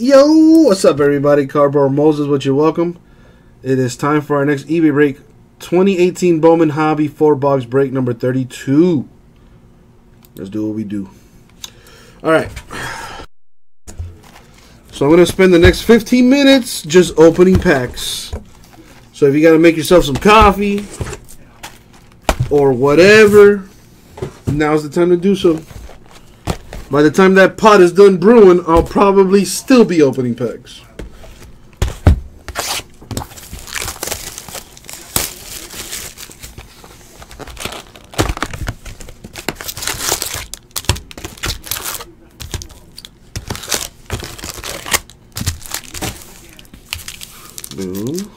Yo, what's up, everybody? Cardboard Moses, what you welcome. It is time for our next eBay break 2018 Bowman Hobby 4 box break number 32. Let's do what we do. All right. So I'm going to spend the next 15 minutes just opening packs. So if you got to make yourself some coffee or whatever, now's the time to do so. By the time that pot is done brewing, I'll probably still be opening packs. Boom.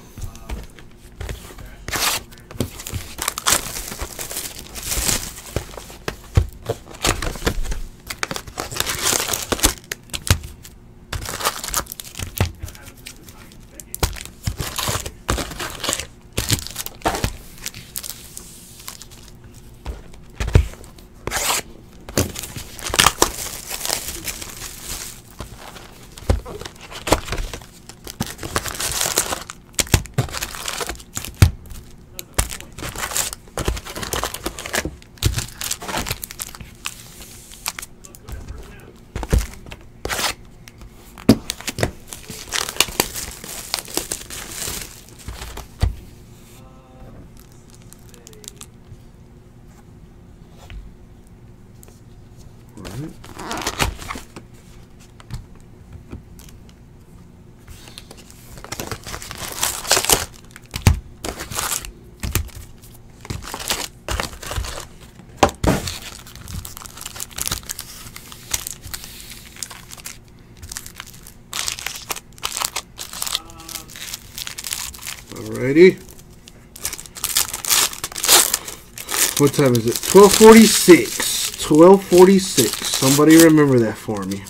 What time is it? 1246. 1246. Somebody remember that for me.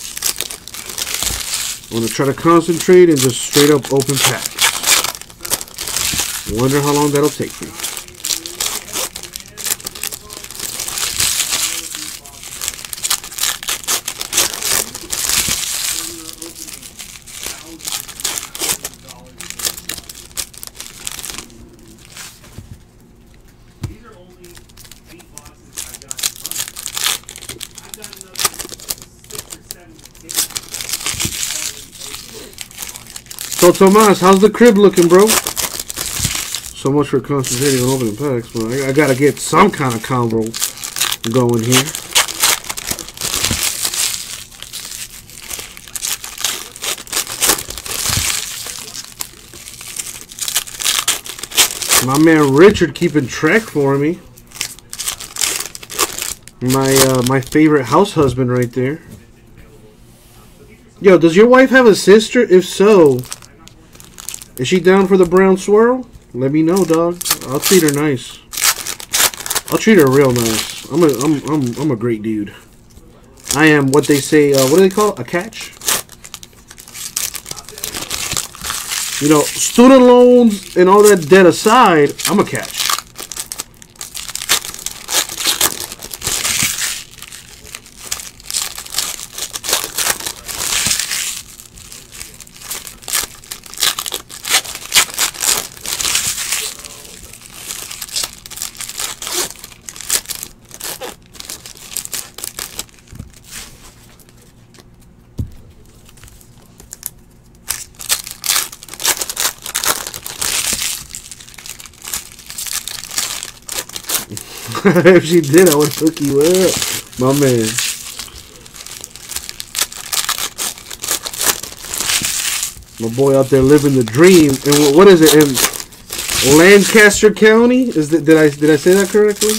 I'm going to try to concentrate and just straight up open packs. Wonder how long that'll take me. These are only eight boxes I've got in front of me. I've got another six or seven cases already open. So, Tomas, how's the crib looking, bro? So much for concentrating on opening packs, but I, I gotta get some kind of combo going here. My man Richard keeping track for me. My uh, my favorite house husband right there. Yo, does your wife have a sister? If so, is she down for the brown swirl? Let me know, dog. I'll treat her nice. I'll treat her real nice. I'm a I'm I'm I'm a great dude. I am what they say. Uh, what do they call it? A catch? You know, student loans and all that debt aside, I'm a catch. if she did, I would hook you up, my man. My boy out there living the dream. And what is it in Lancaster County? Is that did I did I say that correctly?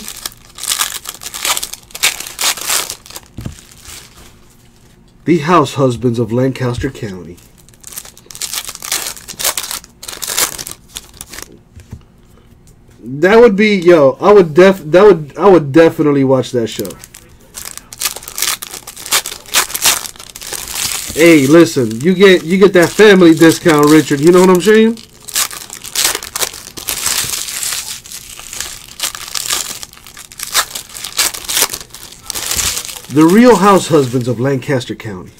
The house husbands of Lancaster County. That would be yo. I would def. That would. I would definitely watch that show. Hey, listen. You get you get that family discount, Richard. You know what I'm saying? The Real House Husbands of Lancaster County.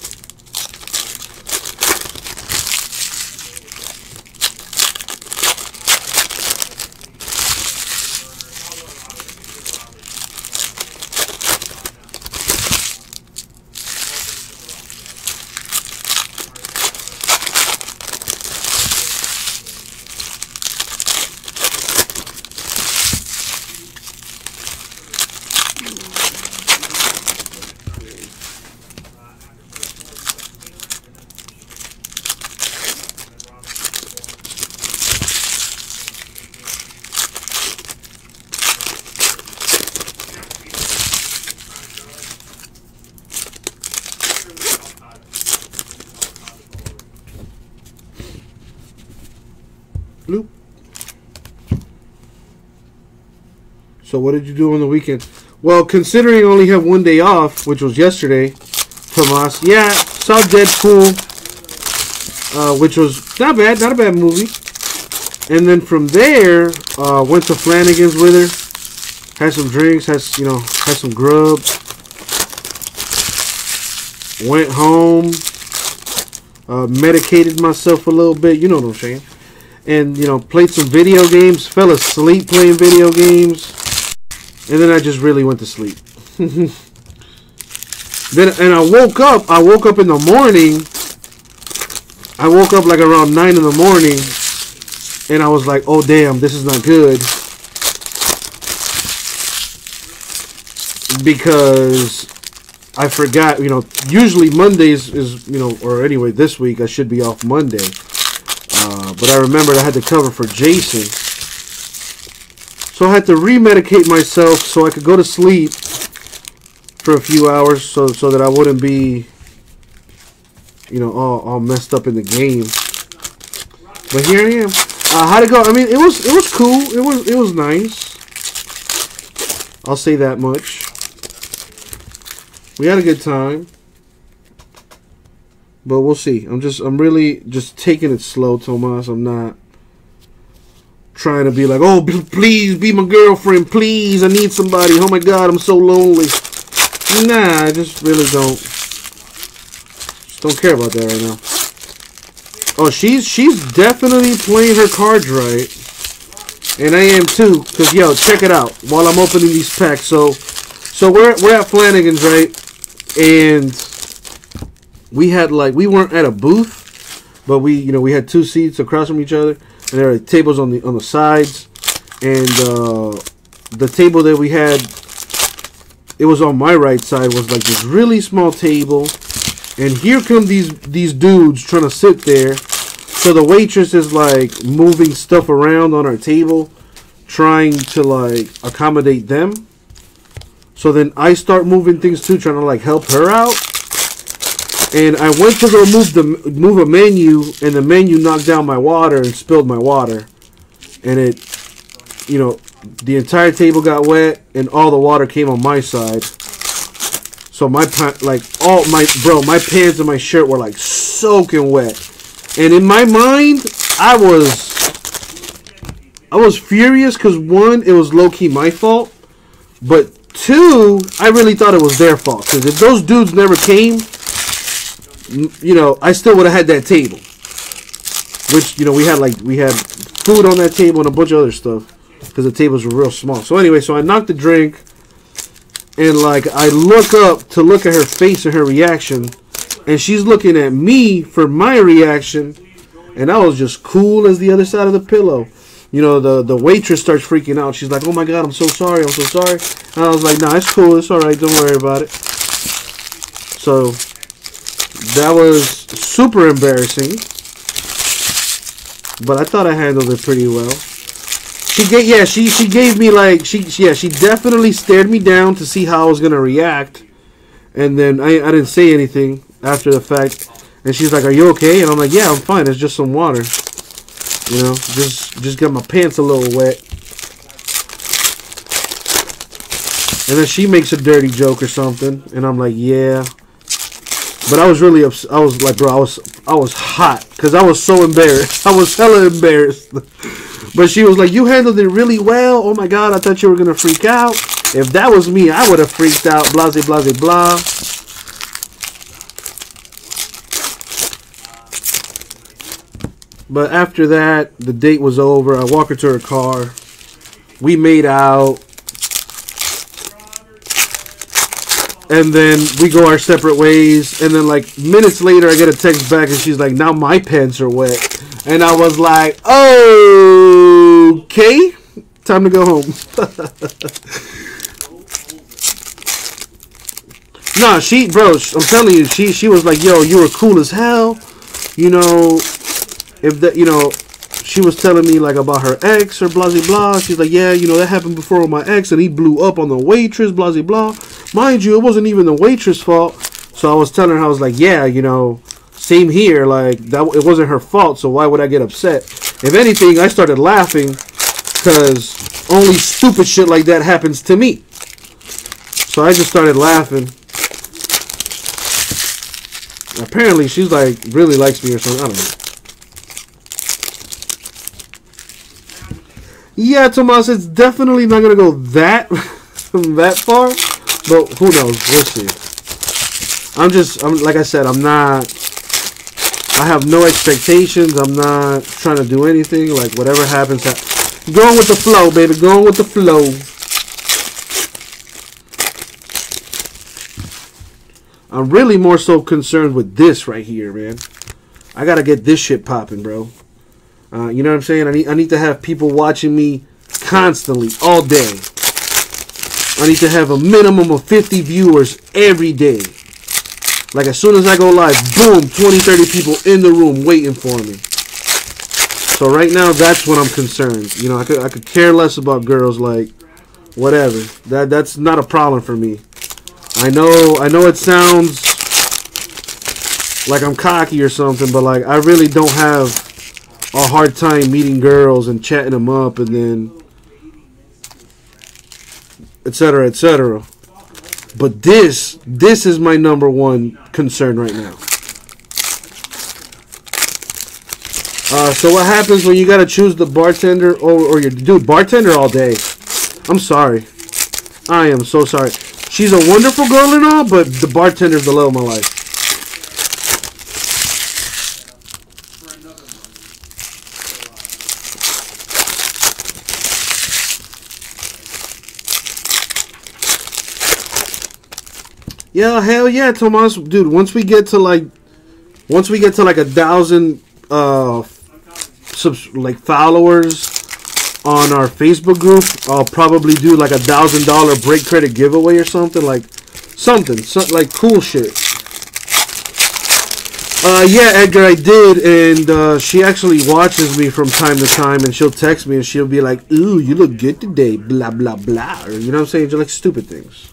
So what did you do on the weekend? Well, considering I only have one day off, which was yesterday, Tomas, yeah, saw Deadpool, uh, which was not bad, not a bad movie. And then from there, uh, went to Flanagan's with her, had some drinks, has you know, had some grub. Went home, uh, medicated myself a little bit, you know what I'm saying, and you know, played some video games, fell asleep playing video games, and then I just really went to sleep. then and I woke up. I woke up in the morning. I woke up like around nine in the morning, and I was like, "Oh damn, this is not good." Because I forgot, you know, usually Mondays is, you know, or anyway, this week I should be off Monday. Uh, but I remembered I had to cover for Jason. So I had to remedicate myself so I could go to sleep for a few hours so, so that I wouldn't be, you know, all, all messed up in the game. But here I am. Uh, how'd it go? I mean, it was it was cool. It was it was nice. I'll say that much. We had a good time. But we'll see. I'm just I'm really just taking it slow, Tomas. I'm not trying to be like, "Oh, please be my girlfriend, please. I need somebody. Oh my god, I'm so lonely." Nah, I just really don't just don't care about that right now. Oh, she's she's definitely playing her cards right. And I am too, cause yo, check it out. While I'm opening these packs, so so we're we're at Flanagan's, right? And we had like we weren't at a booth, but we you know we had two seats across from each other, and there are tables on the on the sides, and uh, the table that we had, it was on my right side was like this really small table, and here come these these dudes trying to sit there. So the waitress is like moving stuff around on our table, trying to like accommodate them. So then I start moving things too, trying to like help her out. And I went to go move the move a menu, and the menu knocked down my water and spilled my water, and it, you know, the entire table got wet, and all the water came on my side. So my like all my bro, my pants and my shirt were like soaking wet, and in my mind, I was I was furious because one, it was low key my fault, but two, I really thought it was their fault because if those dudes never came, you know, I still would have had that table. Which you know we had like we had food on that table and a bunch of other stuff because the tables were real small. So anyway, so I knocked the drink, and like I look up to look at her face and her reaction, and she's looking at me for my reaction, and I was just cool as the other side of the pillow. You know, the the waitress starts freaking out. She's like, "Oh my god, I'm so sorry, I'm so sorry." And I was like, "Nah, it's cool, it's all right, don't worry about it." So that was super embarrassing, but I thought I handled it pretty well. She gave, yeah, she she gave me like she yeah she definitely stared me down to see how I was gonna react, and then I I didn't say anything after the fact, and she's like, "Are you okay?" And I'm like, "Yeah, I'm fine. It's just some water." You know, just just got my pants a little wet. And then she makes a dirty joke or something, and I'm like, yeah. But I was really ups- I was like, bro, I was I was hot because I was so embarrassed. I was hella embarrassed. but she was like, you handled it really well. Oh my god, I thought you were gonna freak out. If that was me, I would have freaked out. Blase, blase, blah. But after that, the date was over. I walk her to her car. We made out. And then we go our separate ways. And then, like, minutes later, I get a text back and she's like, now my pants are wet. And I was like, okay, time to go home. nah, she, bro, I'm telling you, she, she was like, yo, you were cool as hell. You know, if that you know she was telling me like about her ex or blah blah blah she's like yeah you know that happened before with my ex and he blew up on the waitress blah blah blah mind you it wasn't even the waitress fault so i was telling her i was like yeah you know same here like that it wasn't her fault so why would i get upset If anything, I started laughing because only stupid shit like that happens to me. So I just started laughing. Apparently, she's like really likes me or something. I don't know. Yeah, Tomas, it's definitely not gonna go that that far, but who knows? We'll see. I'm just, I'm like I said, I'm not. I have no expectations. I'm not trying to do anything. Like whatever happens, ha- going with the flow, baby. Going with the flow. I'm really more so concerned with this right here, man. I gotta get this shit popping, bro. Uh, you know what I'm saying? I need I need to have people watching me constantly, all day. I need to have a minimum of 50 viewers every day. Like as soon as I go live, boom, 20, 30 people in the room waiting for me. So right now, that's what I'm concerned. You know, I could I could care less about girls. Like whatever. That that's not a problem for me. I know I know it sounds like I'm cocky or something, but like I really don't have a hard time meeting girls and chatting them up and then etc etc but this this is my number one concern right now. Uh, so what happens when you gotta choose the bartender or, or your dude bartender all day? I'm sorry. I am so sorry. She's a wonderful girl and all but the bartender's the love of my life Yeah, hell yeah, Tomas, dude. Once we get to like, once we get to like a thousand, uh, subs like followers on our Facebook group, I'll probably do like a thousand dollar break credit giveaway or something like, something, something like cool shit. Uh, yeah, Edgar, I did, and uh, she actually watches me from time to time, and she'll text me, and she'll be like, "Ooh, you look good today," blah blah blah, you know what I'm saying, just like stupid things.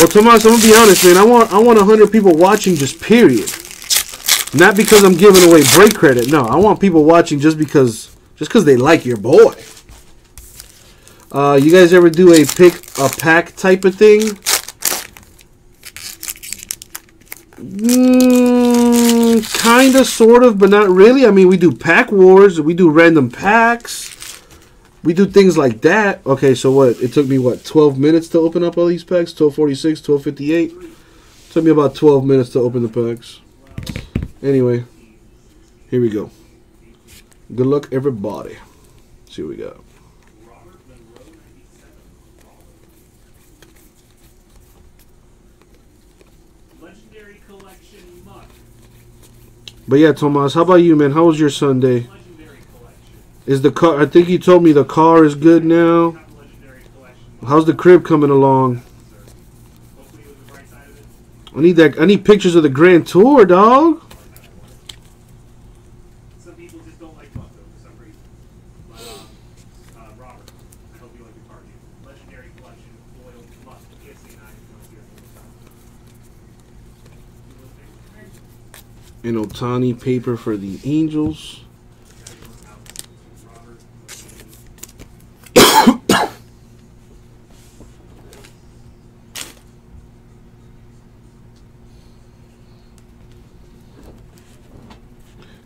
Well, Tomas, I'm gonna be honest, man. I want I want hundred people watching, just period. Not because I'm giving away break credit. No, I want people watching just because just because they like your boy. Uh, you guys ever do a pick a pack type of thing? Mm, kind of, sort of, but not really. I mean, we do pack wars. We do random packs. We do things like that. Okay, so what? It took me what 12 minutes to open up all these packs. 1246, 1258. Took me about 12 minutes to open the packs. Anyway, here we go. Good luck, everybody. see what we got. But yeah, Tomas, how about you, man? How was your Sunday? Is the car? I think you told me the car is good now. Got the Legendary Collection. How's the crib coming along? Hopefully it was the right side of it. I need that. I need pictures of the Grand Tour, dog. Some people just don't like Muck though for some reason. But um, uh, Robert, I hope you like the card game. Legendary Collection foiled Muck PSA 9 if you want to see it from the top. And Ohtani paper for the Angels. Robert.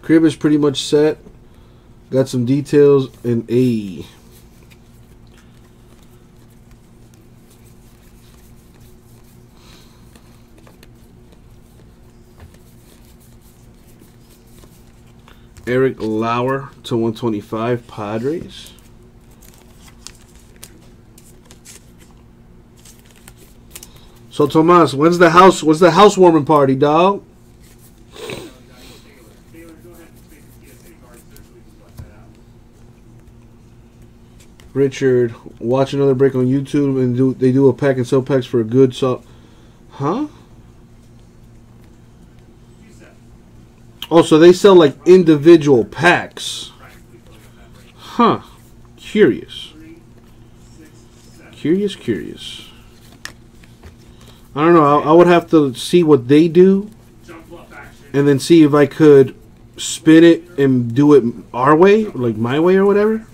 Crib is pretty much set. Got some details in A. Eric Lauer to 125 Padres. So Tomas, when's the house? When's the housewarming party, dog? Taylor, Taylor, go ahead and take the PSA cards there so we can flesh that out. Richard, watch another break on YouTube and do they do a pack and sell packs for a good so Huh? Oh, so they sell like individual packs. Huh. Curious. Curious, curious. I don't know. I, I would have to see what they do and then see if I could spin it and do it our way, like my way or whatever.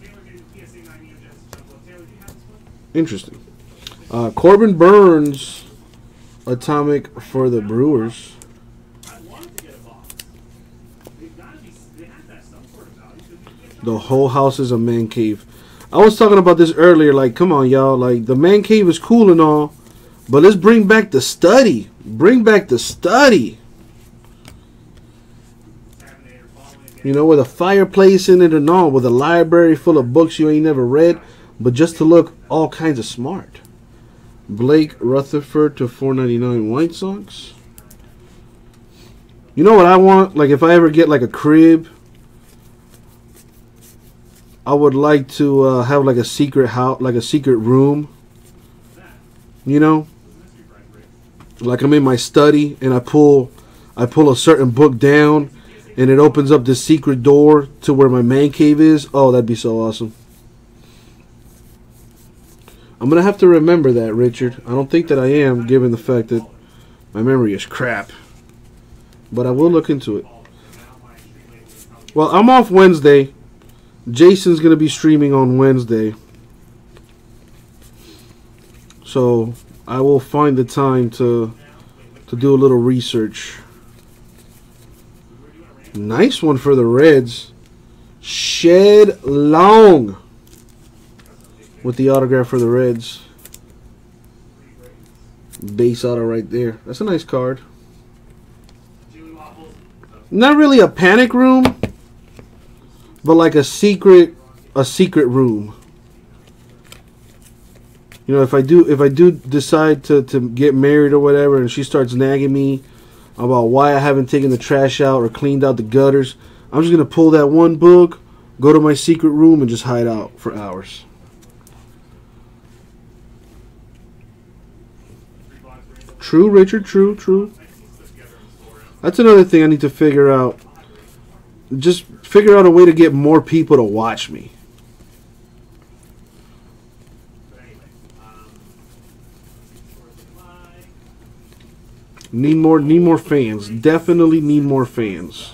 Taylor did PSA 9 Neo Genesis jump bluff. Taylor, do you have this one? Interesting. Uh, Corbin Burnes, atomic for the Brewers. The whole house is a man cave. I was talking about this earlier. Like, come on, y'all. Like, the man cave is cool and all, but let's bring back the study. Bring back the study. You know, with a fireplace in it and all, with a library full of books you ain't never read, but just to look all kinds of smart. Blake Rutherford to 4.99 White Sox. You know what I want? Like if I ever get like a crib, I would like to uh, have like a secret house, like a secret room. You know, like I'm in my study and I pull, I pull a certain book down, and it opens up this secret door to where my man cave is. Oh, that'd be so awesome. I'm gonna have to remember that, Richard. I don't think that I am, given the fact that my memory is crap. But I will look into it. Well, I'm off Wednesday. Jason's gonna be streaming on Wednesday. So I will find the time to to do a little research. Nice one for the Reds. Shed Long with the autograph for the Reds. Base auto right there. That's a nice card. Not really a panic room, but like a secret a secret room. You know, if I do if I do decide to, to get married or whatever and she starts nagging me about why I haven't taken the trash out or cleaned out the gutters, I'm just gonna pull that one book, go to my secret room and just hide out for hours. Three blocks for Angel. True, Richard, true, true. That's another thing I need to figure out. Just figure out a way to get more people to watch me. Need more need more fans. Definitely need more fans.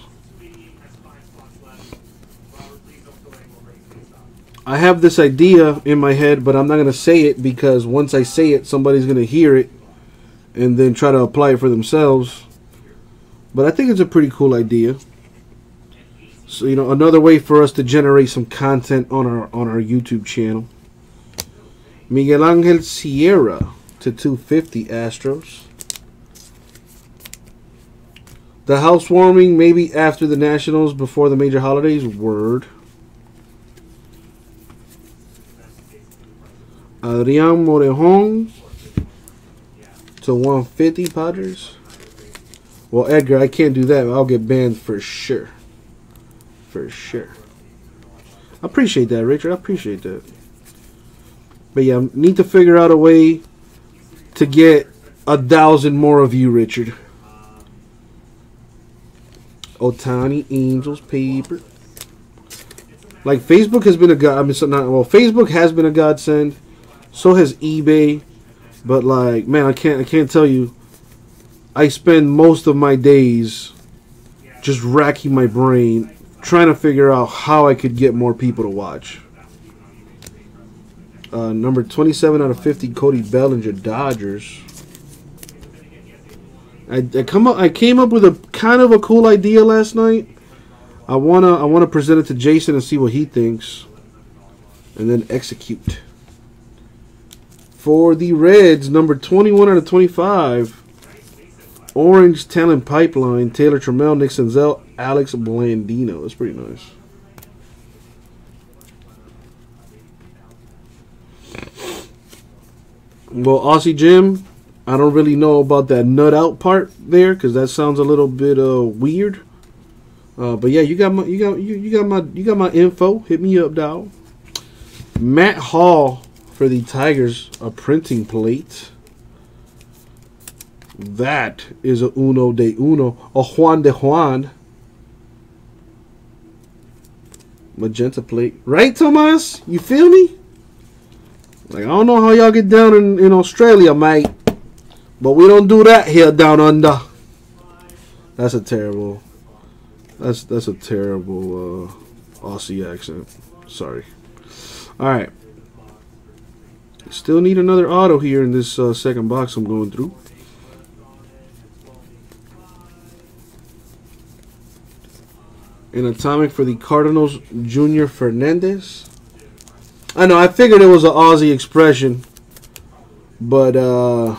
I have this idea in my head, but I'm not gonna say it because once I say it, somebody's gonna hear it and then try to apply it for themselves. But I think it's a pretty cool idea. So you know, another way for us to generate some content on our on our YouTube channel. Miguel Angel Sierra to 250 Astros. The housewarming maybe after the Nationals, before the major holidays. Word. Adrian Morejon to 150 Padres. Well, Edgar, I can't do that. I'll get banned for sure. For sure. I appreciate that, Richard. I appreciate that. But yeah, need to figure out a way to get a thousand more of you, Richard. Ohtani Angels paper. Like Facebook has been a god. I mean, so not well. Facebook has been a godsend. So has eBay. But like, man, I can't. I can't tell you. I spend most of my days just racking my brain trying to figure out how I could get more people to watch. Uh, number 27 out of 50, Cody Bellinger, Dodgers. I, I come up, I came up with a kind of a cool idea last night. I wanna I wanna present it to Jason and see what he thinks, and then execute. For the Reds, number 21 out of 25, Orange Talent Pipeline, Taylor Trammell, Nick Senzel, Alex Blandino. That's pretty nice. Well, Aussie Jim, I don't really know about that nut out part there because that sounds a little bit uh weird. Uh, but yeah, you got my you got you, you got my you got my info. Hit me up, dog. Matt Hall for the Tigers, a printing plate. That is a uno de uno, a Juan de Juan. Magenta plate, right, Tomas? You feel me? Like I don't know how y'all get down in, in Australia, mate, but we don't do that here down under. That's a terrible. That's that's a terrible uh, Aussie accent. Sorry. All right. Still need another auto here in this uh, second box I'm going through. An atomic for the Cardinals, Junior Fernandez. I know, I figured it was an Aussie expression, but uh,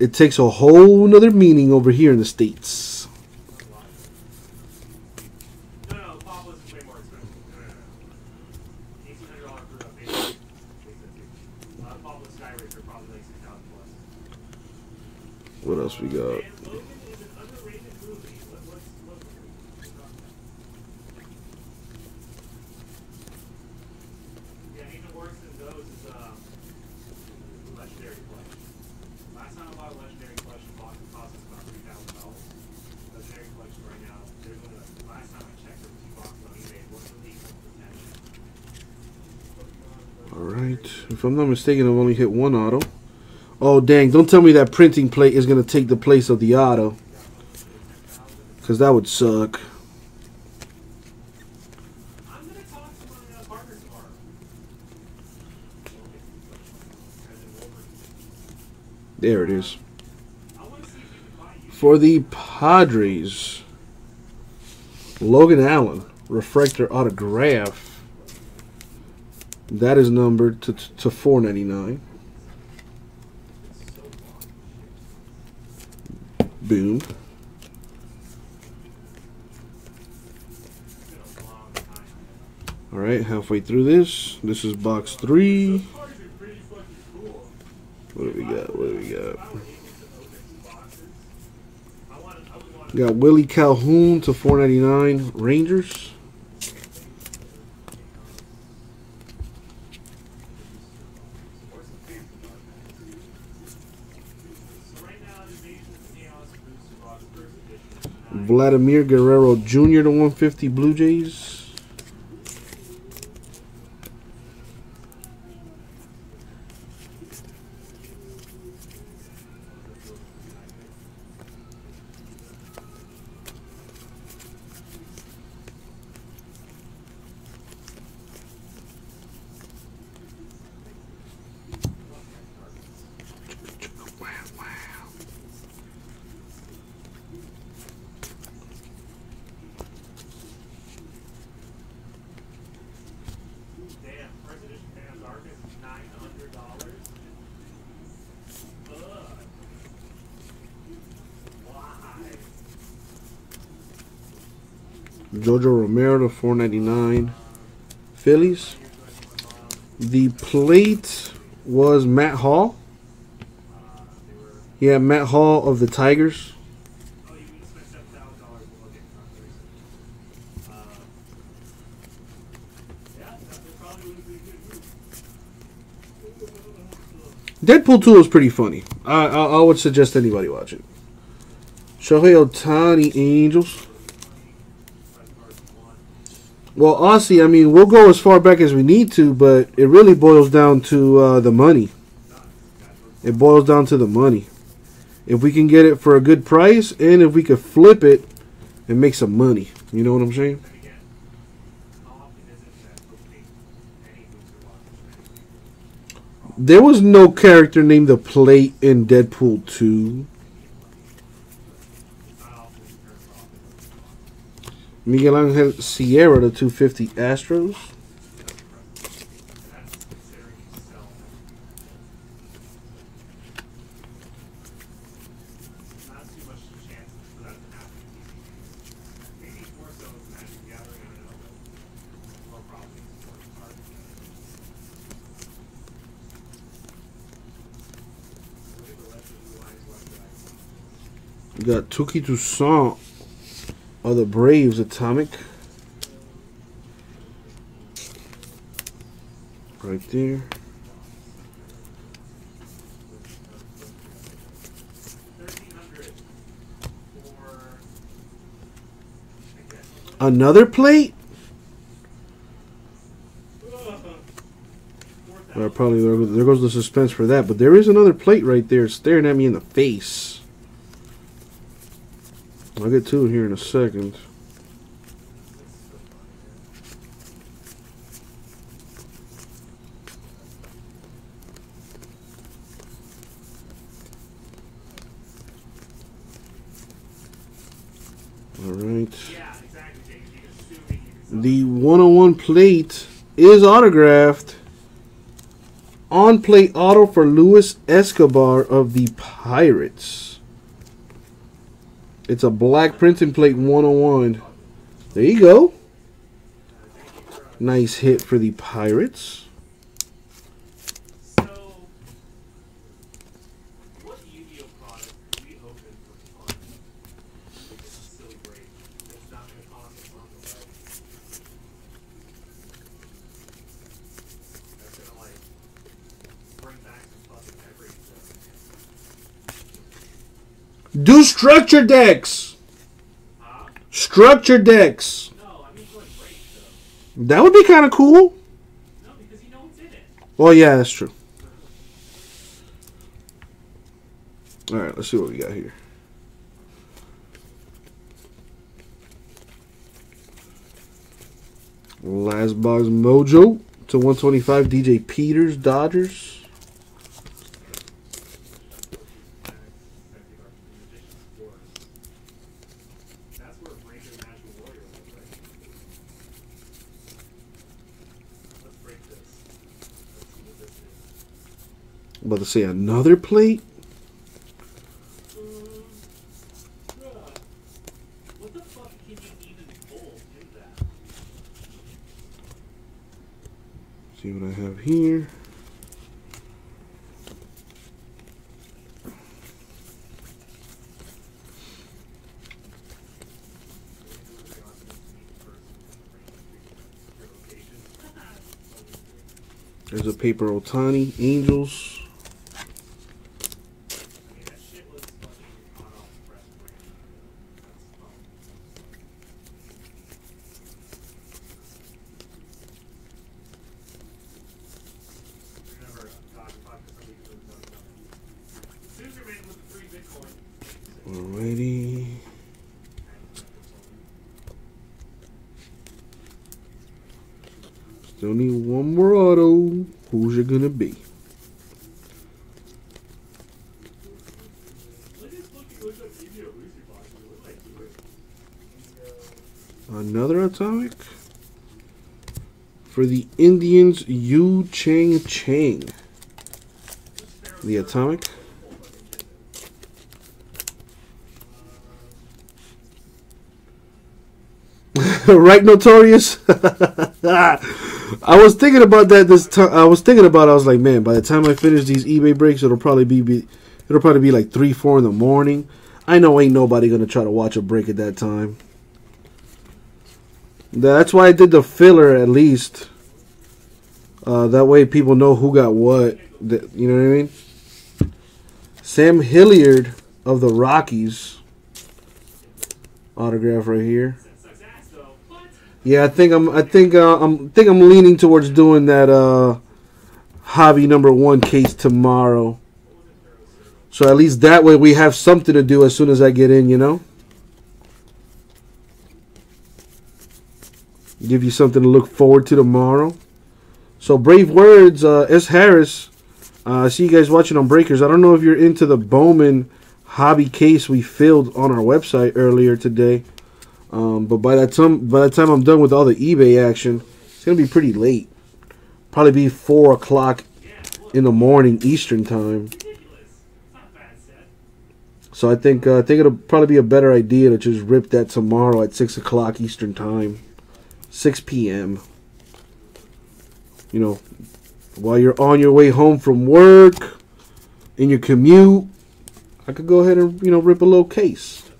it takes a whole nother meaning over here in the States. No, no, the Pablo's is way more expensive. No, no, no. Eighteen hundred dollars for a base. Uh, Pablo Sky Racer probably like six thousand plus. What else we got? And Logan is an underrated movie. What, what's what's Yeah, even worse than those is um, Legendary Collection. Last time I bought a Legendary Collection box, it cost us about three thousand dollars. Legendary Collection right now, they're gonna. Last time I checked, there were two boxes on eBay. One for eight, one for ten. Alright. If I'm not mistaken, I've only hit one auto. Oh, dang. Don't tell me that printing plate is going to take the place of the auto. Because that would suck. There it is. For the Padres, Logan Allen, refractor autograph. That is numbered to, to 499. Boom. It's been a long time. All right, halfway through this. This is box three. What do we got? What do we got? Got Willie Calhoun to 499 Rangers. So right now, the Invasion of Chaos Booster Box First Edition. Vladimir Guerrero Jr. to 150 Blue Jays. Jojo Romero to 499 Phillies. The plate was Matt Hall. Yeah, Matt Hall of the Tigers. Deadpool 2 was pretty funny. I, I, I would suggest anybody watch it. Shohei Ohtani Angels. Well, Aussie, I mean, we'll go as far back as we need to, but it really boils down to uh, the money. It boils down to the money. If we can get it for a good price, and if we could flip it and make some money, you know what I'm saying? There was no character named the Plate in Deadpool 2. Legend of the Lions White Guy. We got Touki Toussaint of the Braves Atomic. Right there. Another plate? Uh, probably there goes the suspense for that. But there is another plate right there staring at me in the face. I'll get to it here in a second. All right. Yeah, exactly, James. You can sue me. You can sell The 101 plate is autographed. On plate auto for Luis Escobar of the Pirates. It's a black printing plate 101. There you go. Nice hit for the Pirates. So, what Yu-Gi-Oh product are we hoping for fun? Like it's a silly break. It's not going to cost us on the way. That's going to like bring back some fucking memories. Do structure decks. Structure decks. That would be kind of cool. Well, yeah, that's true. All right, let's see what we got here. Last box mojo to 125 DJ Peters Dodgers. That's where Ranger Natural Warrior was, right? Let's break this. Let's see what this is. I'm about to say another plate. Um, bruh. What the fuck can you even pull another plate? See what I have here. There's a paper Ohtani Angels. Superman with the free Bitcoin. Alrighty. Still need one more auto. Who's it gonna be? Look at looking look like Yu-Gi-Oh! Booster box. It look like you were- Another atomic for the Indians. Yu Chang Chang. The atomic. right, Notorious. I was thinking about that this time. I was thinking about. It, I was like, man, by the time I finish these eBay breaks, it'll probably be, be it'll probably be like three, four in the morning. I know ain't nobody gonna try to watch a break at that time. That's why I did the filler at least. Uh, that way people know who got what. You know what I mean? Sam Hilliard of the Rockies. Autograph right here. Yeah, I think I'm. I think uh, I'm. Think I'm leaning towards doing that uh, hobby number one case tomorrow. So at least that way we have something to do as soon as I get in. You know. Give you something to look forward to tomorrow. So brave words, uh, S Harris. Uh, see you guys watching on Breakers. I don't know if you're into the Bowman hobby case we filled on our website earlier today. Um, but by that time, by the time I'm done with all the eBay action, it's gonna be pretty late. Probably be four o'clock in the morning Eastern time. Ridiculous. It's not a bad set. So I think uh, I think it'll probably be a better idea to just rip that tomorrow at six o'clock Eastern time, six p.m. You know, while you're on your way home from work, in your commute, I could go ahead and you know rip a little case.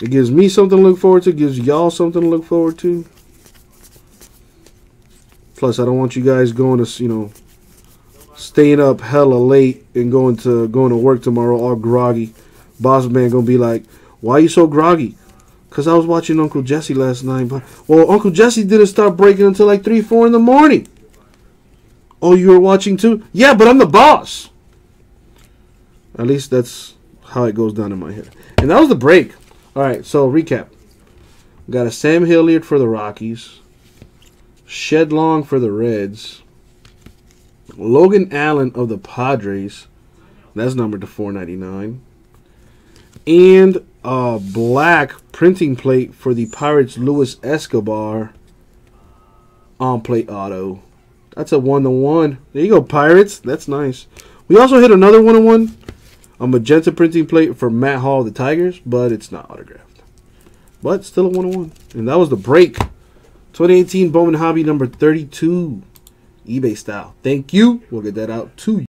It gives me something to look forward to. Gives y'all something to look forward to. Plus, I don't want you guys going to you know staying up hella late and going to going to work tomorrow all groggy. Boss man gonna be like, "Why are you so groggy?" Cause I was watching Uncle Jesse last night. But well, Uncle Jesse didn't start breaking until like three, four in the morning. Oh, you were watching too? Yeah, but I'm the boss. At least that's how it goes down in my head. And that was the break. All right, so recap. Got a Sam Hilliard for the Rockies. Shed Long for the Reds. Logan Allen of the Padres. That's numbered to 499. And a black printing plate for the Pirates Luis Escobar on plate auto. That's a one to one. There you go, Pirates. That's nice. We also hit another one to one. A magenta printing plate for Matt Hall of the Tigers, but it's not autographed. But still a one to one. And that was the break. 2018 Bowman Hobby number 32. eBay style. Thank you. We'll get that out to you.